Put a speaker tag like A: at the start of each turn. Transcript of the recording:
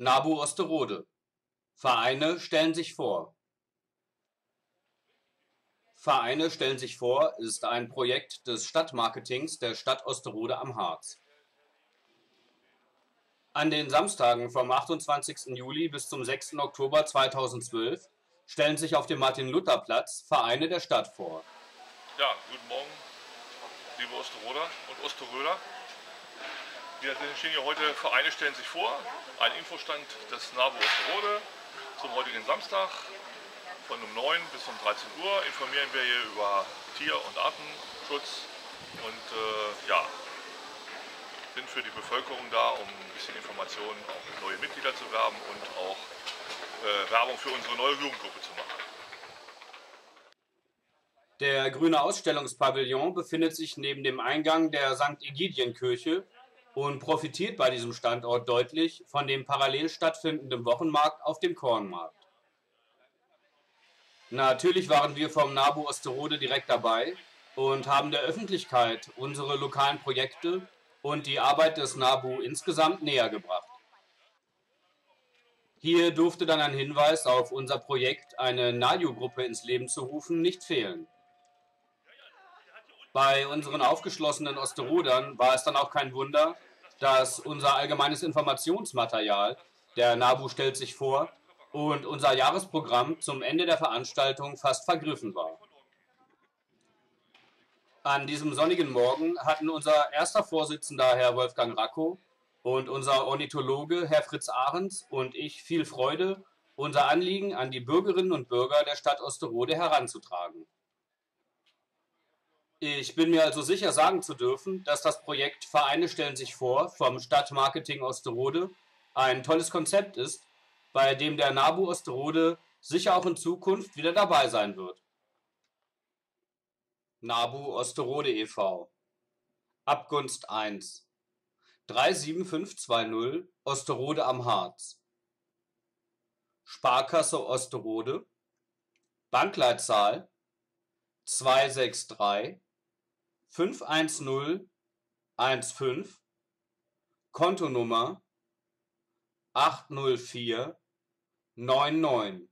A: NABU Osterode Vereine stellen sich vor Vereine stellen sich vor ist ein Projekt des Stadtmarketings der Stadt Osterode am Harz. An den Samstagen vom 28. Juli bis zum 6. Oktober 2012 stellen sich auf dem Martin-Luther-Platz Vereine der Stadt vor.
B: Ja, guten Morgen, liebe Osterroder und Osterröder. Wir stehen hier heute, Vereine stellen sich vor, ein Infostand des NABU Osterode zum heutigen Samstag. Von um 9 bis um 13 Uhr informieren wir hier über Tier- und Artenschutz und äh, ja, sind für die Bevölkerung da, um ein bisschen Informationen, auch neue Mitglieder zu werben und auch äh, Werbung für unsere neue Jugendgruppe zu machen.
A: Der grüne Ausstellungspavillon befindet sich neben dem Eingang der St. Egidienkirche und profitiert bei diesem Standort deutlich von dem parallel stattfindenden Wochenmarkt auf dem Kornmarkt. Natürlich waren wir vom NABU Osterode direkt dabei und haben der Öffentlichkeit unsere lokalen Projekte und die Arbeit des NABU insgesamt näher gebracht. Hier durfte dann ein Hinweis auf unser Projekt, eine NAJU-Gruppe ins Leben zu rufen, nicht fehlen. Bei unseren aufgeschlossenen Osterodern war es dann auch kein Wunder, dass unser allgemeines Informationsmaterial, der NABU stellt sich vor, und unser Jahresprogramm zum Ende der Veranstaltung fast vergriffen war. An diesem sonnigen Morgen hatten unser erster Vorsitzender, Herr Wolfgang Racco, und unser Ornithologe, Herr Fritz Ahrens, und ich viel Freude, unser Anliegen an die Bürgerinnen und Bürger der Stadt Osterode heranzutragen. Ich bin mir also sicher sagen zu dürfen, dass das Projekt Vereine stellen sich vor vom Stadtmarketing Osterode ein tolles Konzept ist, bei dem der NABU Osterode sicher auch in Zukunft wieder dabei sein wird. NABU Osterode e.V. Abgunst 1 37520 Osterode am Harz Sparkasse Osterode Bankleitzahl 263 510 15 Kontonummer 804 99